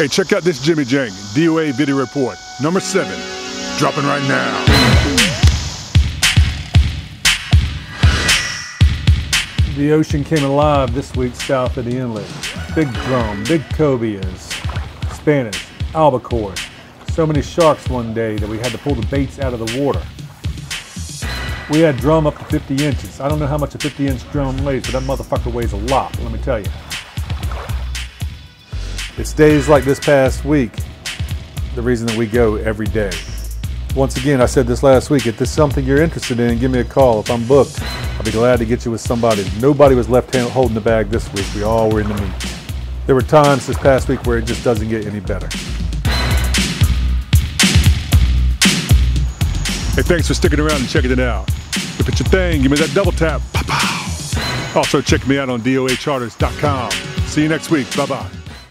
Hey, check out this Jimmy Jang DOA video report, number seven, dropping right now. The ocean came alive this week south of the inlet. Big drum, big cobias, Spanish, albacore. So many sharks one day that we had to pull the baits out of the water. We had drum up to 50 inches. I don't know how much a 50 inch drum weighs, but that motherfucker weighs a lot, let me tell you. It's days like this past week, the reason that we go every day. Once again, I said this last week, if this is something you're interested in, give me a call. If I'm booked, I'll be glad to get you with somebody. Nobody was left hand holding the bag this week. We all were in the meat. There were times this past week where it just doesn't get any better. Hey, thanks for sticking around and checking it out. If it's your thing, give me that double tap. Also, check me out on DOAcharters.com. See you next week. Bye bye.